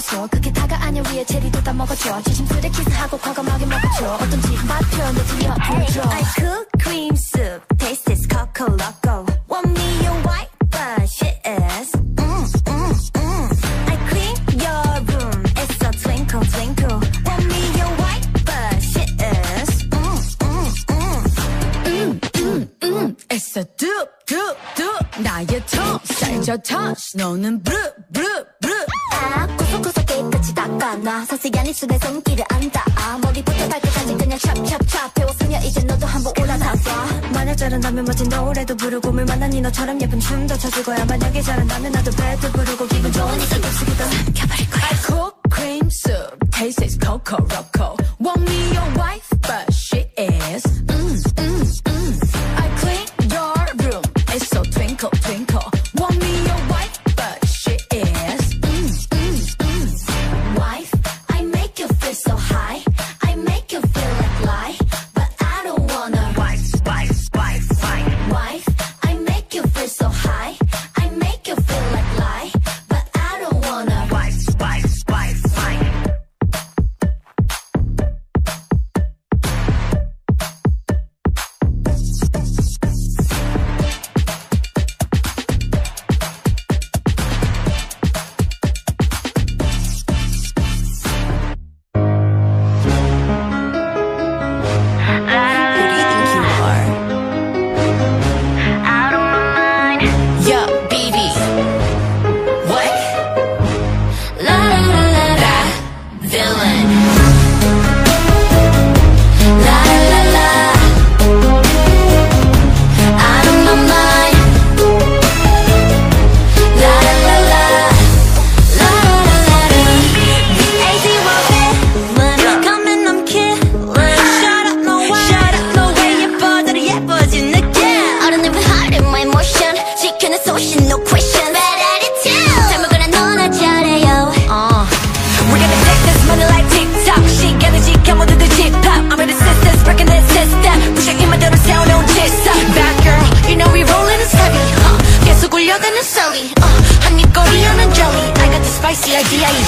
먹어줘 그게 다가 아니야 위에 체리도 다 먹어줘 조심스레 키스하고 과감하게 먹어줘 어떤지 맛 표현도 들려줘 I cook cream soup, taste is coco loco. Want me your white, but shit is. Mm, mm, mm. I clean your room, it's a twinkle twinkle. Want me your white, but shit is. Mm, mm, mm. 애써 뚝뚝뚝 나의 턱살 저 터치 너는 브 아, 구석구석 깨끗이 닦아놔. 자세한 입술에 손길을 안 닿아. 머리부터 발끝까지 그냥 찹찹찹. 배웠으면 이제 너도 한번 올라타봐. 만약 잘한다면 멋진 노래도 부르고 물 만난 니 너처럼 예쁜 춤도 춰줄 거야 만약에 잘한다면 나도 배도 부르고 기분 좋으니까 soup taste is coco loco Want me your wife but she is alegría y